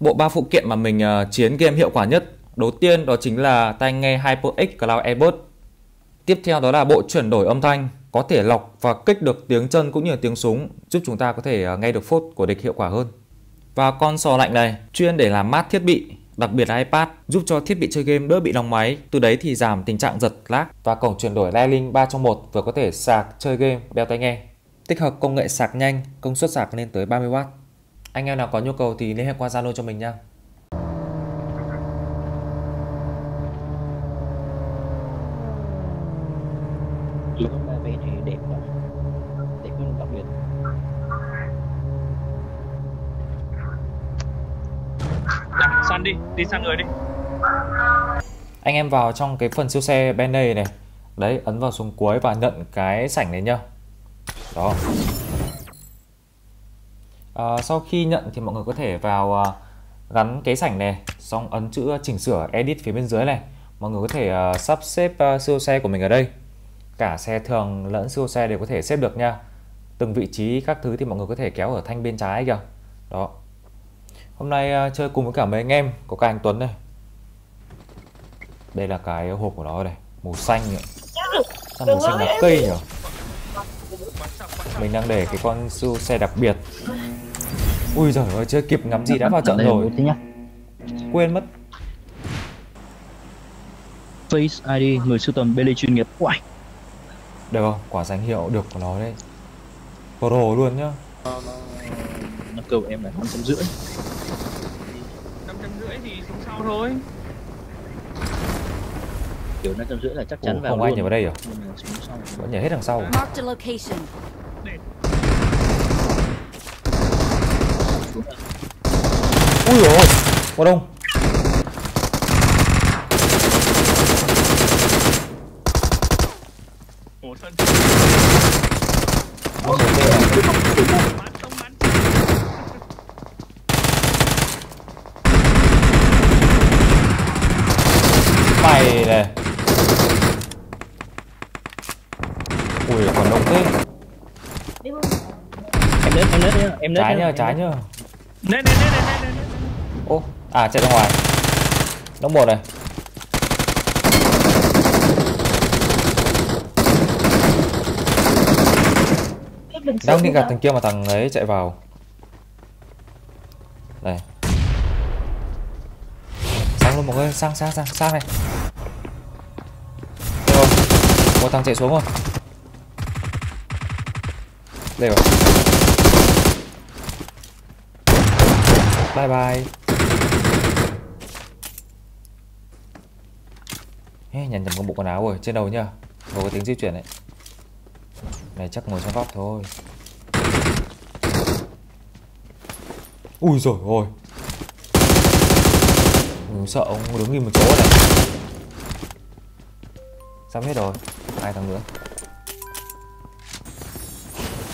Bộ ba phụ kiện mà mình uh, chiến game hiệu quả nhất Đầu tiên đó chính là tai nghe HyperX Cloud Earbuds. Tiếp theo đó là bộ chuyển đổi âm thanh Có thể lọc và kích được tiếng chân cũng như tiếng súng Giúp chúng ta có thể uh, nghe được phốt của địch hiệu quả hơn Và con sò lạnh này chuyên để làm mát thiết bị đặc biệt là iPad giúp cho thiết bị chơi game đỡ bị nóng máy, từ đấy thì giảm tình trạng giật lag và cổng chuyển đổi Lightning 3 trong 1 vừa có thể sạc chơi game đeo tai nghe. Tích hợp công nghệ sạc nhanh, công suất sạc lên tới 30W. Anh em nào có nhu cầu thì liên hệ qua Zalo cho mình nha. Này Dạ, săn đi, đi săn người đi. Anh em vào trong cái phần siêu xe bên đây này. Đấy, ấn vào xuống cuối và nhận cái sảnh này nhá. Đó à, Sau khi nhận thì mọi người có thể vào à, gắn cái sảnh này Xong ấn chữ chỉnh sửa edit phía bên dưới này. Mọi người có thể à, sắp xếp à, siêu xe của mình ở đây. Cả xe thường lẫn siêu xe đều có thể xếp được nha. Từng vị trí các thứ thì mọi người có thể kéo ở thanh bên trái kìa. Đó. Hôm nay uh, chơi cùng với cả mấy anh em Có cả anh Tuấn này Đây là cái hộp của nó này Màu xanh nhỉ Sao màu xanh là cây nhỉ Mình đang để cái con siêu xe đặc biệt Ui giời ơi chưa kịp ngắm gì đã vào trận rồi. Thế nhá. Quên mất. Face ID người sưu tầm Bailey chuyên nghiệp. Uầy. Được không? Quả danh hiệu được của nó đây Pro luôn nhá. Nó cầu em là 550 năm trăm rưỡi thì xuống sau thôi. Kiểu 550 là chắc Ủa, chắn vào Không ai nhảy vào đây à? Vẫn nhảy hết đằng sau. Marked a location. Ui dồi ôi. Có đông Mày này Ui còn đông thế. Em nết, em nết nhá, em nết Trái nhá, trái nhá lên lên lên lên lên nè Ô, à chạy ra ngoài. Đóng một này. Đang đi gặp thằng kia mà thằng ấy chạy vào. Đây Sang luôn mọi người, sang sang sang sang này. Rồi. Một thằng chạy xuống rồi. Đây rồi. Bye bye. Ê, nhằn nhầm cái bộ quần áo rồi trên đầu nhá. Đâu có tiếng di chuyển đấy. Này chắc ngồi trong góc thôi. Ui rồi ôi Ui, Sợ ông đứng im một chỗ này. Xong hết rồi Hai thằng nữa?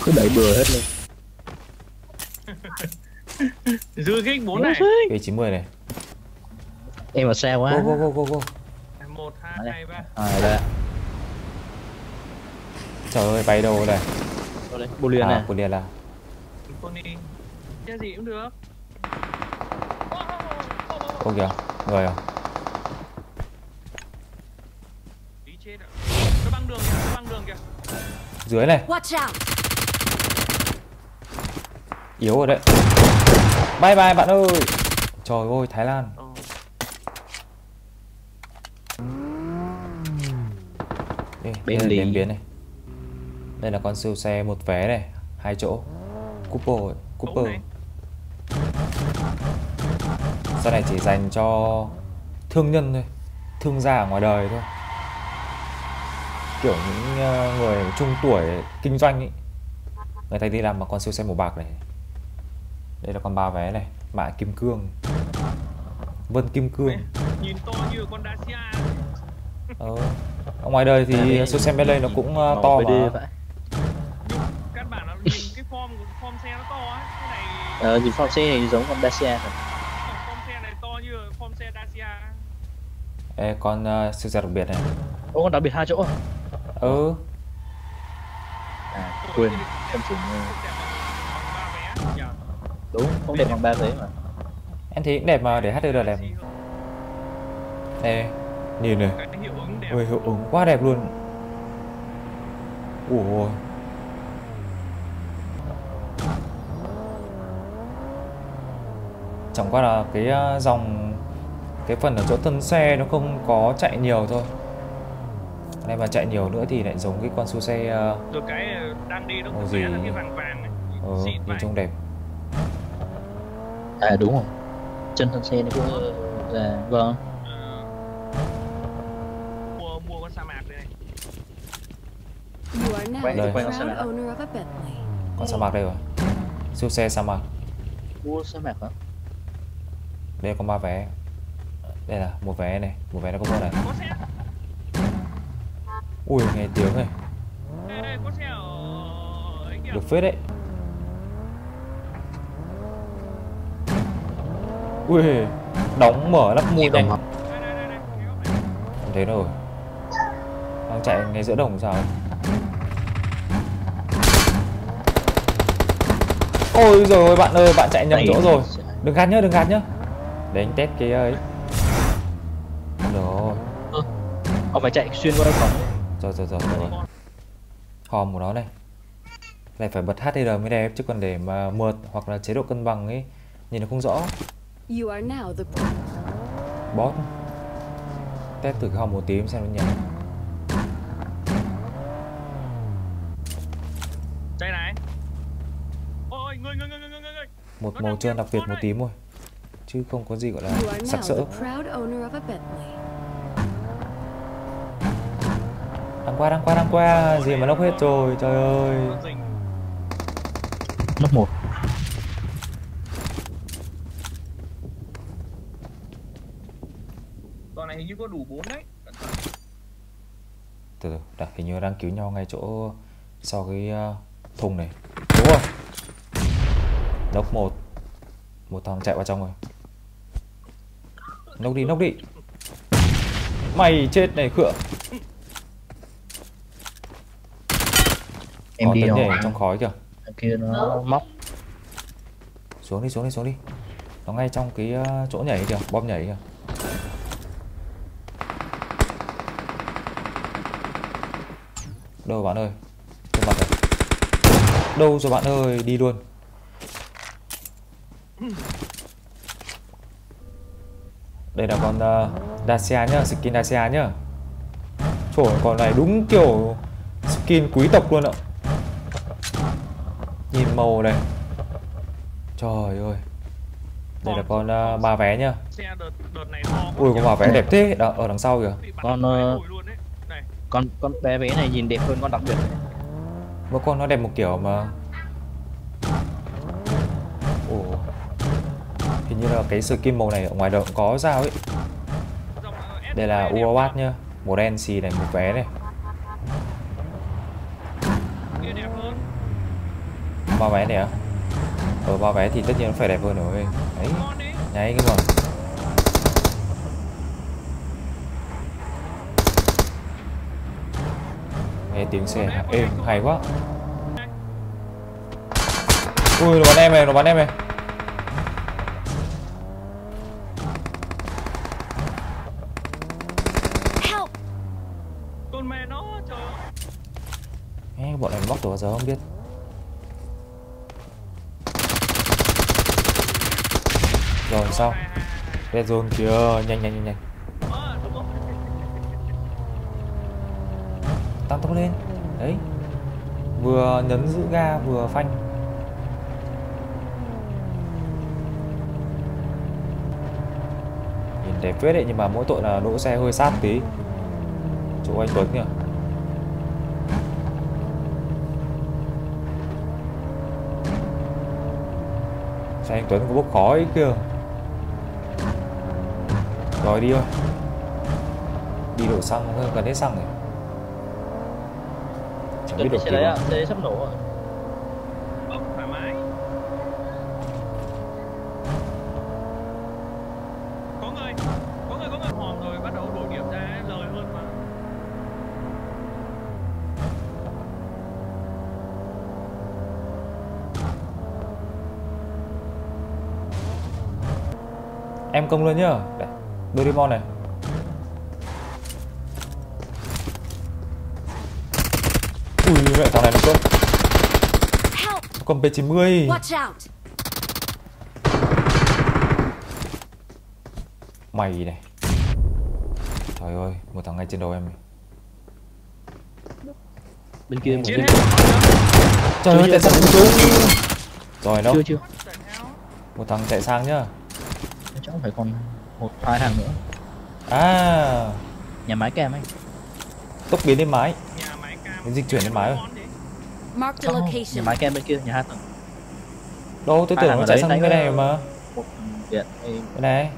Cứ đẩy bừa hết lên dư kích bốn này. Cây 90 này. Em mà xa quá. Go go go go go. Một hai ba. À đây Trời ơi bay đâu đây? Đâu đây, bồ liền À nè của liền là Symphony cái gì cũng được. Ô kìa. Người à. Đi trên ạ nó băng đường kìa nó băng đường kìa. Dưới này! Yếu rồi đấy Bye bye bạn ơi. Trời ơi Thái Lan. Ờ. Đây, Bên lì. đèn biến này. Đây là con siêu xe một vé này hai chỗ. Cooper Cooper. Sau này chỉ dành cho thương nhân thôi Thương gia ở ngoài đời thôi. Kiểu những ờ, người trung tuổi kinh doanh ấy. Người ta đi làm bằng con siêu xe màu bạc này Đây là con ba vé này. Mạ kim cương. Vân kim cương. Nhìn to như con Dacia ờ. Ở ngoài đời thì siêu xe Bentley nó cũng ờ, to mà. vậy căn bản là nhìn cái form của form xe nó to á cái này Ờ, nhìn form xe này giống con Dacia thật. Form xe này to như form xe Dacia Ê, con ờ, siêu xe đặc biệt này. Ô, con đặc biệt hai chỗ à? Ừ. À, quên, em chỉnh Đẹp bằng- bằng ba vé nhỉ? Đúng, không đẹp bằng ba vé mà. Em thấy cũng đẹp mà để HDR đẹp. Đây Nhìn này. Cái hiệu ứng đẹp. Ui hiệu ứng. Quá đẹp luôn. Ủa. Chẳng qua là cái uh, dòng Cái phần ở chỗ thân xe nó không có chạy nhiều thôi. Đây mà chạy nhiều nữa thì lại giống cái con su xe uh, rồi cái ờ, đang đi nó cũng cái vàng vàng này. Ờ, xịn nhìn trông đẹp à đúng rồi. Chân thân xe nó có dạ vâng. Ờ, mua mua con sa mạc đây này. Quay- the quay con xe proud nào? owner of a Bentley. Con sa mạc đây rồi. Su xe sa mạc. Mua xe mạc hả? Đây có ba vé. Đây là một vé này. Một vé nó có một này. Ui nghe tiếng này. Được phết đấy Ui Đóng mở lắp mùi đồng này. đây đây đây đây thấy rồi. Đang chạy ngay giữa đồng sao Ôi rồi ôi bạn ơi bạn chạy nhầm chỗ rồi. Đừng gạt nhá đừng gạt nhá. Để anh test cái ấy. Rồi. Ông phải chạy xuyên qua phòng rồi rồi rồi rồi. Hòm của nó này. Này phải bật HDR mới đẹp chứ còn để mà mượt hoặc là chế độ cân bằng ấy nhìn nó không rõ You are now the Bot Test thử không một tí xem nó nhận Đây này. Ôi, người, người, người, người, người, người. Một màu trơn đặc biệt một tí thôi. Chứ không có gì gọi là sặc sỡ. Đang qua, đang qua, đang qua. Gì mà lóc hết rồi, trời ơi. Lớp 1 như có đủ 4 đấy. Cẩn thận. từ từ đặt hình như đang cứu nhau ngay chỗ sau cái uh, thùng này. Đúng rồi. Nốc một. Một thằng chạy vào trong rồi. Nốc đi nốc đi. Mày chết này khựa. Em Ờ, đi tấn nhảy trong khói kìa. Kia nó móc. Xuống đi xuống đi xuống đi. Nó ngay trong cái chỗ nhảy kìa bom nhảy kìa đâu bạn ơi? Trên mặt này. Đâu rồi bạn ơi? Đi luôn. Đây là con uh, Dacia nhá skin Dacia nhá. Trời ơi, con này đúng kiểu skin quý tộc luôn ạ. Nhìn màu này. Trời ơi. Đây là con uh, ba vé nhá. Xe đợt, đợt này to quá. ui con ba vé đẹp thế. Đó, ở đằng sau kìa. Con, phải ờ, nổi luôn đấy. Này, con con bé bé này nhìn đẹp hơn con đặc biệt. Mỗi con nó đẹp một kiểu mà. Ồ. Hình như là cái skin màu này ở ngoài đời cũng có sao ấy. Đây là Uawat nhá. Màu đen xì này một vé này. Ba vé này à? ờ, á ở ba vé thì tất nhiên nó phải đẹp hơn rồi. Đấy nháy cái bọn. Nghe tiếng xe. Êm hay quá. Ui nó bắn em này nó bắn em này. Help! Con mẹ nó trời ơi. Ê, bọn này bóc từ bao giờ không biết. Rồi sao? Red zone kìa. Nhanh nhanh nhanh nhanh Ờ, đúng rồi tăng tốc lên. Đấy. Vừa nhấn giữ ga, vừa phanh. Nhìn đẹp phết đấy, nhưng mà mỗi tội là đỗ xe hơi sát tí. Chỗ anh Tuấn kìa. Xe anh Tuấn có bốc khói kìa? Rồi đi thôi. Đi đổ xăng hơn gần hết xăng rồi chẳng biết Chuẩn bị được xe kịp đấy ạ, xe đấy sắp nổ rồi. Bốc thoải mái Có người Có người có người hòm rồi bắt đầu đổi điểm ra lời hơn mà Em công luôn nhá. Đây, Doraemon này. Ui mẹ thằng này nó. Help! Nó cầm P90. Watch out! Mày này. Trời ơi, một thằng ngay trên đầu em này. bên kia một bên Trời ơi, tại sao không trúng? Rồi nó, chưa chưa Tại sao? một thằng chạy sang nhá. chắc phải còn một hai thằng nữa À, nhà máy cam ấy tốc biến lên máy Cái dịch chuyển lên mái rồi. Không, nhà location. máy cam bên kia nhà hai tầng Đâu, tôi tưởng nó chạy sang đánh cái này mà. một điện đây Cái này.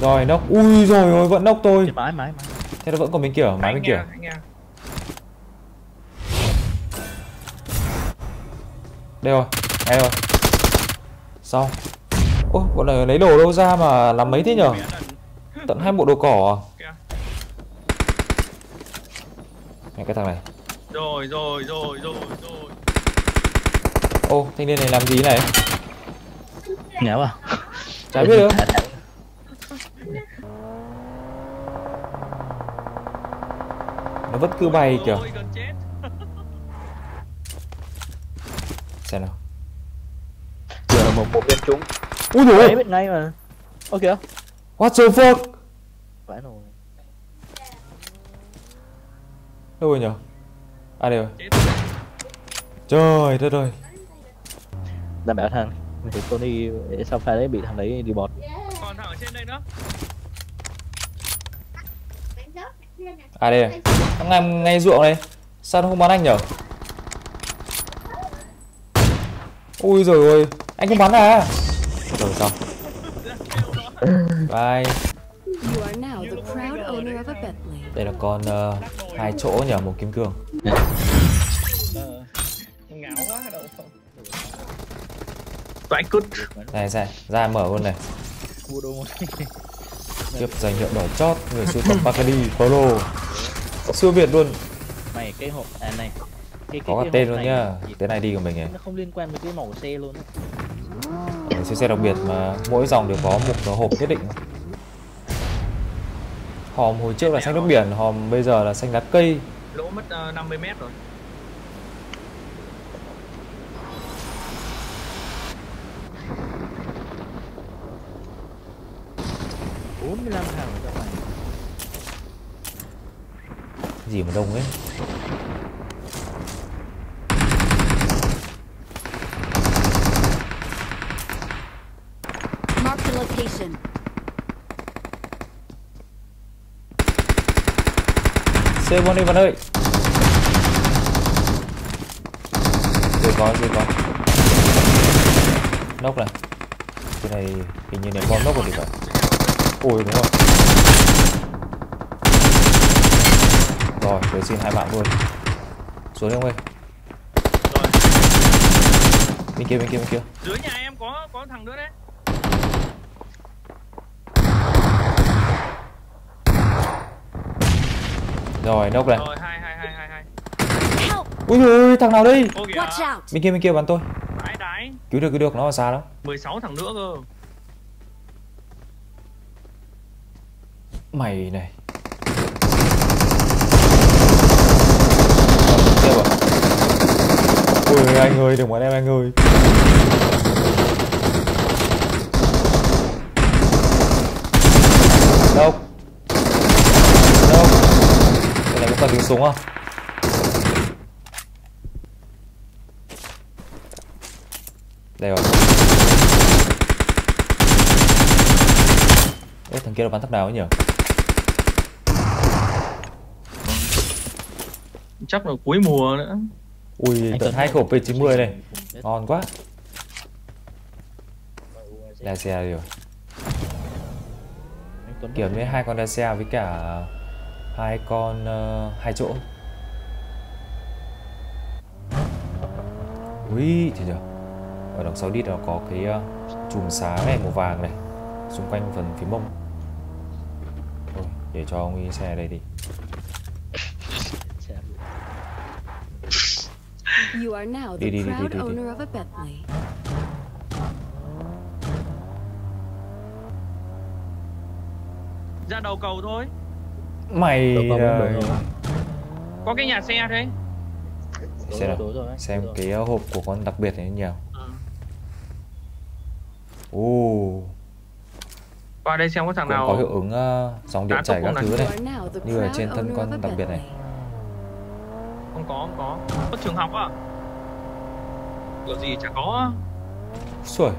Rồi, nóc. Ui rồi ôi, vẫn nóc tôi. cái mái mái mái Thế nó vẫn còn bên kia ở mái Anh bên kia. Đây rồi, ngay rồi. Xong. Ô, bọn này lấy đồ đâu ra mà làm mấy thế nhở? Tận hai bộ đồ cỏ à? Kìa. Này cái thằng này. Rồi, rồi, rồi, rồi, rồi. Ô, thanh niên này làm gì này? nhớ à Chả biết được. Nó vẫn cứ bay kìa. Xem nào. giờ một một viên trúng Ui dồi biết ngay mà ok kìa What the fuck? Đâu rồi nhở? À đây rồi. Chết. Trời đất ơi. đảm bảo thằng mình thấy Tony sau pha đấy bị thằng đấy đi bọt Còn thằng ở trên đây nữa. À đây này. Thằng ngay, ngay ruộng này. Sao nó không bắn anh nhở? Ui rồi ôi. Anh không bắn à? Rồi xong. Bye. You are now the proud owner of a Bentley. Đây là con ờ, hai chỗ nhờ một kim cương. Ngáo quá đâu không. Toại cút. Này ra, ra mở luôn này. mua đồ một Tiếp danh hiệu đỏ chót người sưu tập Bacardi Polo. Siêu việt luôn. mày cái hộp à này cái, Có cả cái tên luôn này nhá. Tên ID của mình này. nó không liên quan với cái màu xe luôn siêu xe đặc biệt mà mỗi dòng đều có một cái hộp nhất định. Hòm hồi trước là xanh nước biển, hòm bây giờ là xanh lá cây. Lỗ mất uh, 50 mét rồi. bốn mươi lăm thằng các bạn Gì mà đông ấy. Marked a location. C1 đi bạn ơi. Rồi có, rồi có. Nóc này. Cái này hình như là bom nóc rồi thì phải. Ôi đúng rồi. Rồi, tôi xin hai bạn luôn. Xuống đi ông ơi. Bên kia, bên kia, bên kia. Dưới nhà em có có thằng nữa đấy. Rồi, nóc này. Rồi, hai hai hai hai hai. Help! Ui ôi, thằng nào đây? Out! Bên kia, bên kia bắn tôi. Đái đái. Cứu được, cứu được, nó ở xa lắm. 16 thằng nữa cơ. Mày này. Tiếp à? Ôi anh ơi, đừng bắn em anh ơi. Đâu? Cần tiếng súng không? Đây rồi. Ê, thằng kia nó bắn thằng nào ấy nhỉ? Chắc là cuối mùa nữa. Ui, Anh tận hai khẩu P90 này. Ngon quá. Dacia rồi. Anh Tuấn Kiểm đến hai con Dacia với cả hai con uh, hai chỗ. Ui thì giờ ở đằng sau đít nó có cái uh, chùm xá này màu vàng này xung quanh phần phía mông. Thôi để cho ông đi xe đây đi. You are now the đi, đi, đi, proud owner of a Bentley. Ra đầu cầu thôi. Mày Được không, được đây. không? có cái nhà xe đấy Đúng Xem rồi, nào. rồi Xem rồi. cái uh, hộp của con đặc biệt này nhiều. ừ. Ồ, qua đây xem có thằng cũng nào có hiệu ứng uh, dòng điện chảy các thứ này? Như ở trên thân con đặc biệt này. Không có không có có trường học à kiểu gì chả có Xuôi,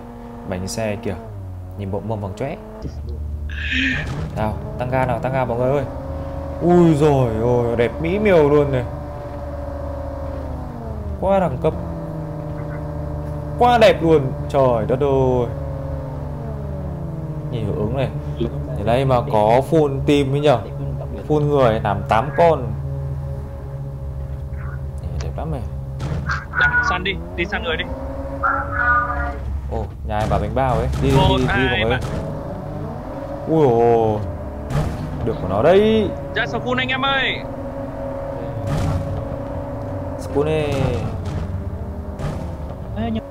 bánh xe kìa. Nhìn bộ mông bằng chóe. Nào, tăng ga nào, tăng ga mọi người ơi. Ui rồi ôi, đẹp mỹ miều luôn này. Quá đẳng cấp. Quá đẹp luôn. Trời đất ơi. Nhìn hiệu ứng này. Ở đây mà có full team ấy nhở. Full người làm 8 con. Nhìn đẹp lắm này. Săn đi đi săn người đi Ồ, nhà bảo bánh bao ấy. Đi đi đi, đi người. ba. ơi. Ui ồ. Được của nó đấy. ra sau phun anh em ơi Spune. Ê, nhưng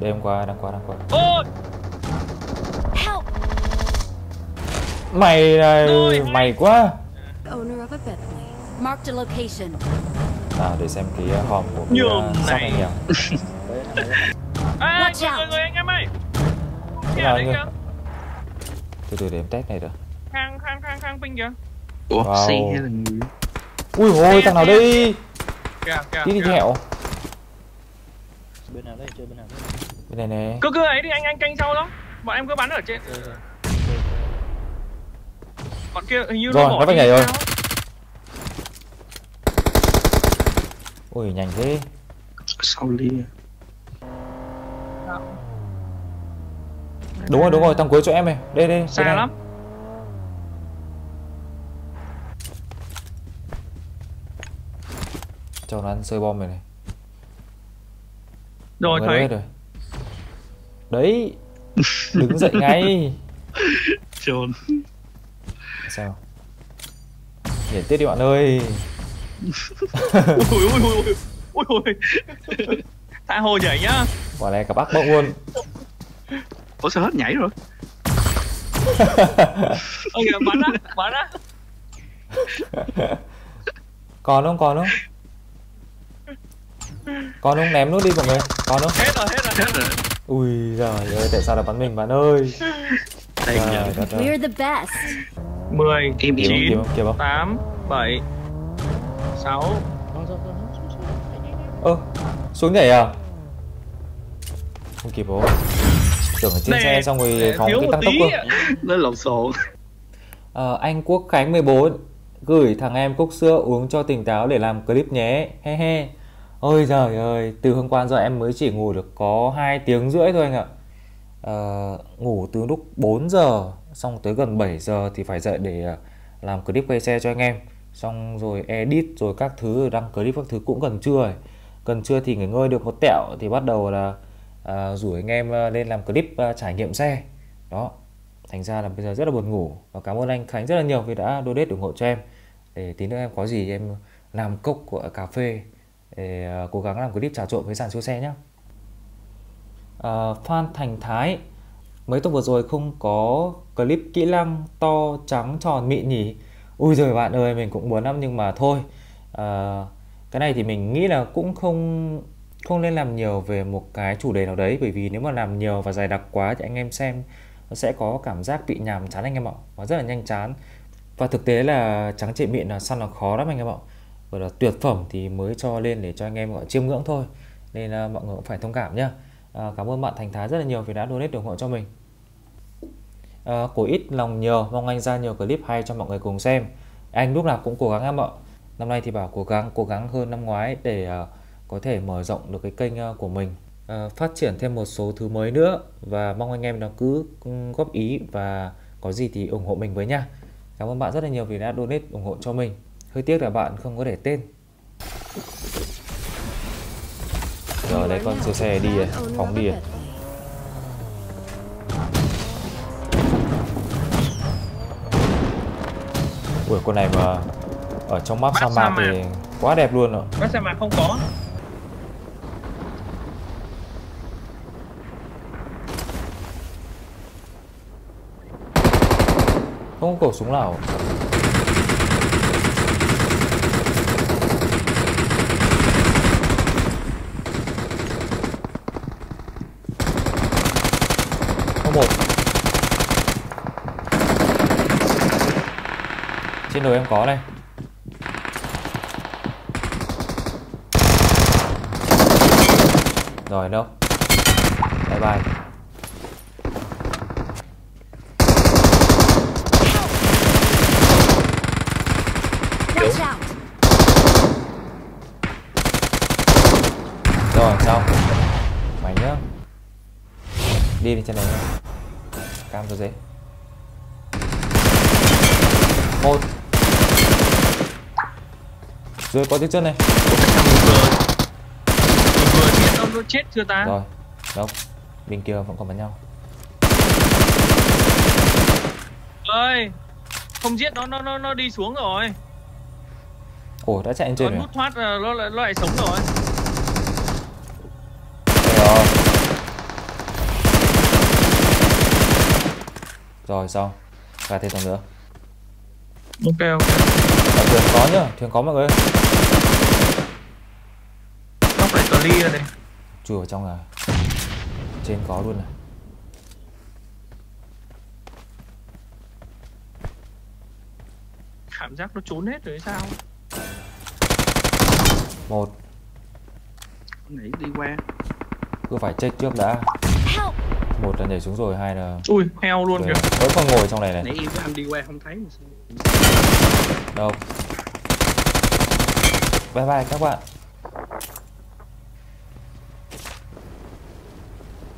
Đêm qua, đang qua, đang qua. ôi Help! Mày này, Rồi, mày quá. Nào để xem cái uh, hòm của cái Nhường uh, này. đấy à, Watch người, người anh em ơi nào đấy anh ơi? kìa Từ từ để em test này được. Khang khang khang khang ping kìa Ủa, Wow. xe hay là người? Ui Xe, thằng nào đây? kìa kìa Tí đi kìa. hẹo. bên nào đấy chơi bên nào đấy Bên này nè. cứ cứ ấy thì anh anh canh sau đó bọn em cứ bắn ở trên rồi. bọn kia hình như Rồi, nó bỏ nó đi nhảy rồi. Ui nhanh thế. Sau ly Đúng rồi, đúng rồi, thằng cuối chỗ em này. Đây đây, xa này. Cho nó ăn sơi bom này này. rồi Mọi đấy rồi. Đấy. Đứng dậy ngay. Trôn Sao? Nhảy tiếp đi bạn ơi. ui ui ui ui ui ui tha hồ nhảy nhá Quả này cả bác bỗng luôn. Ủa sao hết nhảy rồi? ôi kìa bắn á bắn á Còn không, còn không? Còn không ném nút đi mọi người. Còn không? hết rồi hết rồi Hết rồi Ui giời ơi, tại sao lại bắn mình bạn ơi? Trời đất ơi. We're the best. mười Em Kịp không, chín kịp không, kịp không? tám bảy sáu Con xuống, con xuống, xuống, xuống. Nhanh, nhanh, nhanh. Ơ, xuống nhảy à? Không kịp rồi. Tưởng ở trên Để- xe xong rồi phóng cái tăng tốc cơ. Nó lộn xộn Ờ, anh Quốc Khánh 14 gửi thằng em cốc sữa uống cho tỉnh táo để làm clip nhé. He he. Ôi trời ơi, từ hôm qua giờ em mới chỉ ngủ được có 2 tiếng rưỡi thôi anh ạ. Ờ, ngủ từ lúc 4 giờ xong tới gần 7 giờ thì phải dậy để ờ, làm clip quay xe cho anh em. Xong rồi edit rồi các thứ đăng clip các thứ cũng gần trưa rồi. Gần trưa thì nghỉ ngơi được một tẹo thì bắt đầu là à, rủ anh em ờ, lên làm clip à, trải nghiệm xe. Đó, thành ra là bây giờ rất là buồn ngủ và cảm ơn anh Khánh rất là nhiều vì đã donate ủng hộ cho em để tí nữa em có gì em làm cốc của cà phê để ờ, cố gắng làm clip trà trộn với sàn siêu xe nhé ờ, Phan Thành Thái mấy tuần vừa rồi không có clip kỹ năng to trắng tròn mịn nhỉ? Ui giời bạn ơi mình cũng muốn lắm nhưng mà thôi. À, cái này thì mình nghĩ là cũng không không nên làm nhiều về một cái chủ đề nào đấy. Bởi vì nếu mà làm nhiều và dài đặc quá thì anh em xem nó sẽ có cảm giác bị nhàm chán anh em ạ. Và rất là nhanh chán. Và thực tế là trắng trị mịn là săn là khó lắm anh em ạ gọi là tuyệt phẩm thì mới cho lên để cho anh em gọi chiêm ngưỡng thôi. Nên là mọi người cũng phải thông cảm nhá. À, cảm ơn bạn Thành Thái rất là nhiều vì đã donate ủng hộ cho mình. À, cổ ít lòng nhờ mong anh ra nhiều clip hay cho mọi người cùng xem. Anh lúc nào cũng cố gắng em ạ năm nay thì bảo cố gắng cố gắng hơn năm ngoái để uh, có thể mở rộng được cái kênh uh, của mình. Uh, phát triển thêm một số thứ mới nữa và mong anh em nó cứ ừ, góp ý và có gì thì ủng hộ mình với nha cảm ơn bạn rất là nhiều vì đã donate ủng hộ cho mình hơi tiếc là bạn không có để tên. Rồi are con siêu xe đi rồi owner phóng đi rồi Bentley. ui con này mà ở trong map Map sa sa mạc. thì mạc. quá đẹp luôn rồi. Bác xe mà không có. Không có cổ súng nào Có một Đồi em có đây Rồi đâu? Bye bye! Rồi xong. Mày nhá Đi đi trên này Cam cho dễ. Một Rồi có tiếng chân này. Vừa vừa chết ông nó chết chưa ta? Rồi Đâu? Bên kia vẫn còn bắn nhau. Ơi không giết nó nó nó nó đi xuống rồi. Ồ đã chạy lên nó trên rồi nút thoát là nó lại nó lại sống rồi. Rồi Rồi xong. Và thêm tầng nữa. Ok ok. Ở thuyền có nhá Thuyền có mọi người ly ra đây Chui vào trong là Trên có luôn này. Cảm giác nó trốn hết rồi sao? Một. Nãy đi qua. Cứ phải check trước đã! Một là nhảy xuống rồi Hai là ui heo luôn Rồi, kìa. Vẫn còn ngồi trong này này. Nãy em với anh đi qua không thấy mà sao? Đâu? Bye bye các bạn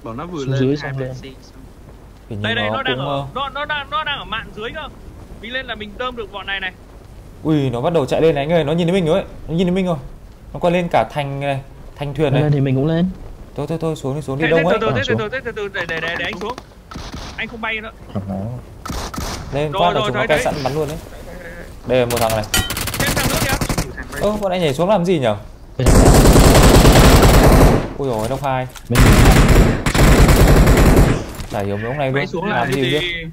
Bọn nó vừa Xuống lên dưới hai xong lên. đây đây nó đang cũng, ở ờ, nó nó đang nó đang ở mạn dưới cơ. Mình lên là mình đơm được bọn này này. Ui nó bắt đầu chạy lên này. Anh ơi Nó nhìn thấy mình rồi ấy. Nó nhìn thấy mình rồi. Nó còn lên cả thành này Thành thuyền lên này thì mình cũng lên. Thôi thôi thôi xuống đi xuống đi. Thế- đông thế ấy từ từ Ờ, từ xuống. từ thế từ từ để để để anh xuống. Anh không bay nữa. Lên Rồi, phát là rồi, chúng nó rồi, đấy. sẵn bắn luôn đấy. Đây là một thằng này. Ơ bọn anh nhảy xuống làm gì nhở? Ui dồi đông hai mình Chả hiểu mấy ông này luôn xuống làm lại gì thì chứ.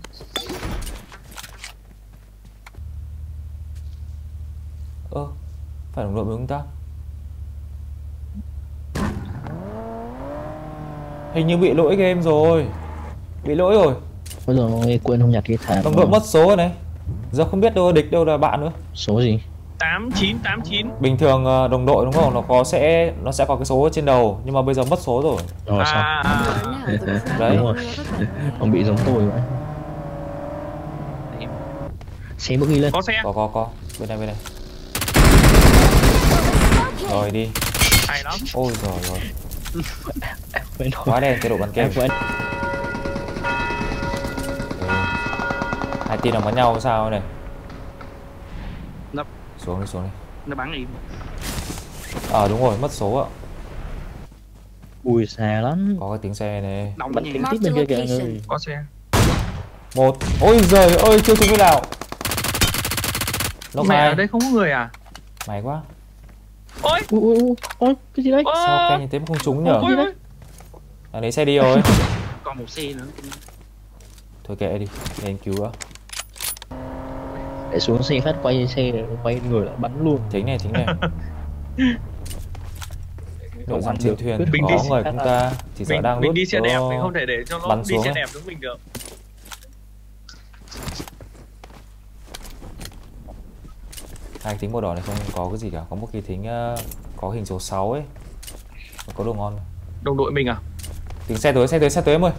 Ơ Phải đồng đội với chúng ta. Hình như bị lỗi game rồi. Bị lỗi rồi. Bây giờ quên không nhặt cái thảm Đồng đội mất số rồi này. Giờ không biết đâu địch đâu là bạn nữa. Số gì tám chín tám chín Bình thường ờ, đồng đội đúng không? Nó có sẽ nó sẽ có cái số ở trên đầu nhưng mà bây giờ mất số rồi. rồi xong à, à. the proud Đấy. Đúng rồi. ông bị giống tôi vậy xe bước đi lên có xe Có có có. Bên này bên này. Rồi đi. hay lắm Ôi giời rồi. rồi Quá đen cái độ bắn kem. em quên. Hai team đang bắn nhau sao này? Xuống đi xuống đi. nó bắn em À đúng rồi, mất số ạ. ui xa lắm Có cái tiếng xe này. Đông bắn tiếng tiếp bên kia kìa anh ơi có xe Một. Ôi giời ơi, chưa trúng cái nào. Mẹ hai. ở đây không có người à Mày quá. ôi ui ui ui ôi cái gì đấy Sao ôi canh như thế mà không trúng nhở? Thằng đấy xe đi rồi. Còn một xe nữa Thôi kệ đi, lên cứu á. Để xuống xe phát quay xe quay người lại bắn luôn. Chính này, chính này. Đội trên được. thuyền Mình có người khác ta chỉ sợ mình, đang mình đi xe đẹp mình không thể để cho nó bắn đi xuống. xe đẹp giống mình được. Hai thính màu đỏ này không có cái gì cả có một cái thính ờ, có hình số 6 ấy. Có đồ ngon đồng đội mình à? Tiếng xe tới xe tới xe tới em ơi.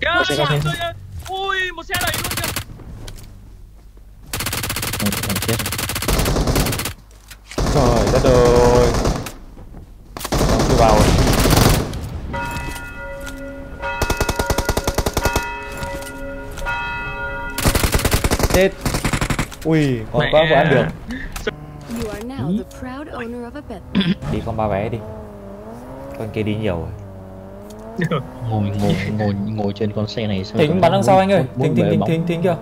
Kìa Có xe, có xe. trời ơi. ui một xe đầy luôn kìa Ôi, thằng chết ơi Nó chưa vào rồi chết. Ui còn quá vừa ăn được. You are now the proud owner of a bedroom. đi con ba bé đi. Con kia đi nhiều rồi. Ngồi ngồi ngồi ngồi trên con xe này sao thính bắn đằng sau anh ơi. thính thính thính thính thính kìa.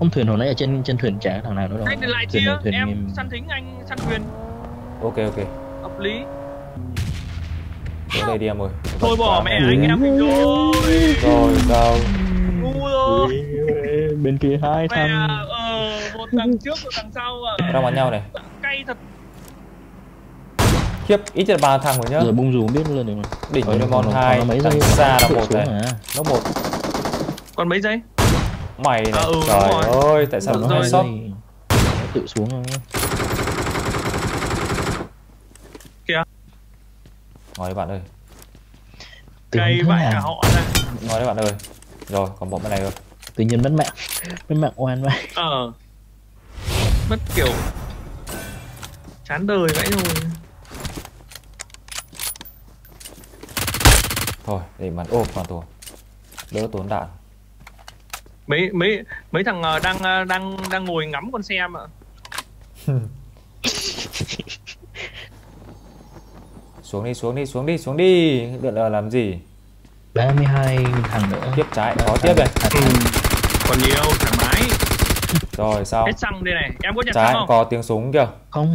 Ông thuyền hồi nãy ở trên trên thuyền chả thằng nào nữa đâu. Anh lại thuyền chia thuyền em em săn thính anh săn thuyền ok ok hợp lý xuống đây đi em ơi thôi bỏ mẹ anh em mình rồi rồi đâu ngu rồi bên kia hai thằng à, ờ, một thằng trước một thằng sau à. Đang bắn nhau này. Cay thật. Khiếp, ít nhất là ba thằng rồi nhá. rồi bung dù không biết luôn được mà Đỉnh của còn- Demon còn 2, nó mấy đằng giây xa là một này. à. Nó một. Còn mấy giây? Mày này. À, ừ, Trời rồi. ơi, tại sao Còn nó hai hai sót? tự xuống rồi Nói đấy bạn ơi. Nào? cả họ ra. Nói đấy bạn ơi. Rồi, còn bọn bên này rồi. tự nhiên mất mạng mất mạng oan vậy Ờ. Mất kiểu chán đời vậy rồi. Thôi, để bắn ô hoàn toàn. Đỡ tốn đạn. Mấy mấy mấy thằng ờ, đang ờ, đang đang ngồi ngắm con xe mà. Xuống đi, xuống đi, xuống đi, xuống đi. Lượn lờ làm gì? 32 thằng nữa Tiếp trái, có tiếp này. Ừ. Còn nhiều thoải mái. Rồi, sao? Hết xăng đây này. Em có nhặt Trái không? có tiếng súng kìa. không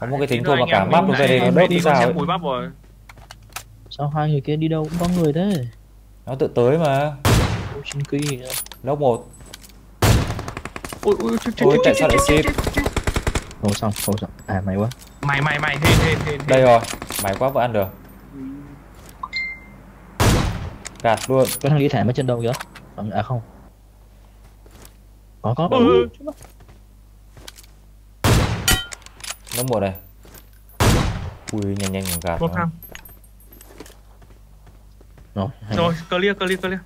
Có một cái nữa thôi mà cả map lúc về đây nó đớp đi sao ấy. mùi bắp rồi. sao hai người kia đi đâu cũng có người thế Nó tự tới mà. Ô, xin kỳ nữa. Lốc một. Ôi, chết tại chết sao lại chết, ship? chết, chết. không xong không xong à mày quá Mày mày mày hên hên hên. Đây rồi. Mày quá vừa ăn được. Gạt luôn. có thằng đi thảm ở trên đâu kìa Ờ, à không có có Ừ. Lốc một này. Ui, nhanh nhanh gạt. Một nó. thằng. rồi Rồi, clear clear clear.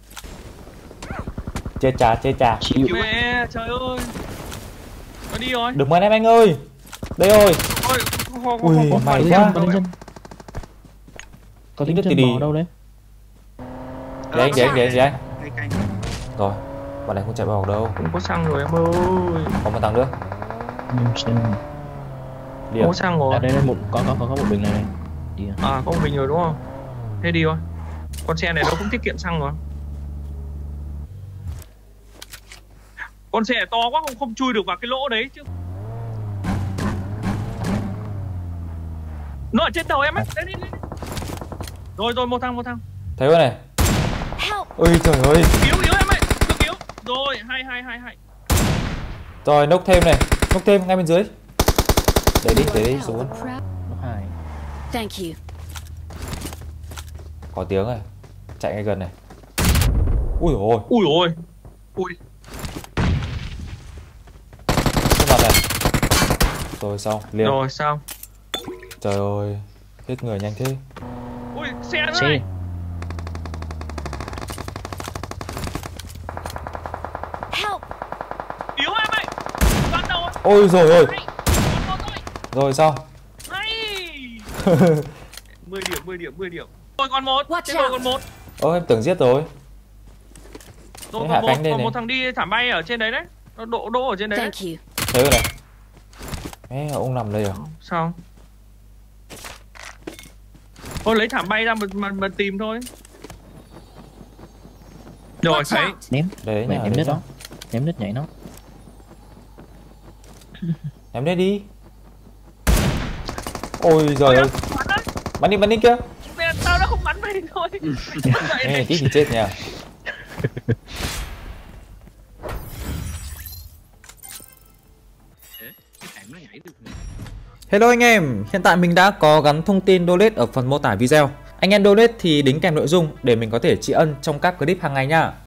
Chết cha, chết cha. chịu Mẹ trời ơi. Nó đi rồi. Đừng bắn em anh ơi. Đây rồi. Ôi, Ui, mày quá. có ho. chân có đi. bò đâu đấy Để anh, để anh, để anh, để anh. Rồi. Bọn này không chạy vào đâu. Không có xăng rồi em ơi. Có một thằng nữa. nhưng chân Điểm. Không có xăng rồi. à đây đây một có có có có một bình này này đi à. À, có một bình rồi đúng không? Thế đi thôi. Con xe này nó cũng tiết kiệm xăng rồi. Con xe to quá không không chui được vào cái lỗ đấy chứ. Nó ở trên đầu em ấy. Đấy, đi, đi. đi. Rồi rồi một thằng một thằng. Thấy không này? Ôi trời ơi. Yếu yếu em ơi. Cứ yếu. Rồi, hai hai hai hai. Rồi, nốc thêm này. Nốc thêm ngay bên dưới. Để đi, để đi xuống. hai Thank you. Có tiếng rồi. Chạy ngay gần này. Ui ôi. Ui ôi. Ui. Trước mặt này. Rồi xong, liền. Rồi sao? Trời ơi. Hết người nhanh thế. Ui, xe nữa xe này. Help! Yếu em ơi. Bắt đầu. Ôi rồi thôi. Rồi sao? Hay. 10 điểm, 10 điểm, 10 điểm. Rồi còn một. Rồi out. còn một. Ơ em tưởng giết rồi. Hạ còn một, còn một thằng đi thảm bay ở trên đấy đấy. Nó đỗ đỗ ở trên đấy. đấy. Thank you. Thấy rồi này. Mẹ ông nằm đây à? Sao? Thôi lấy thảm bay ra mà, mà, mà tìm thôi. Rồi thấy. ném Đấy mày ném sao? đó ném đất nhảy nó Em đây đi. Ôi giời ơi. bắn đi bắn đi kia. Mẹ, Tao đã không bắn mày thôi. Này. tí thì chết nha. Hello anh em, hiện tại mình đã có gắn thông tin donate ở phần mô tả video. Anh em donate thì đính kèm nội dung để mình có thể tri ân trong các clip hàng ngày nha.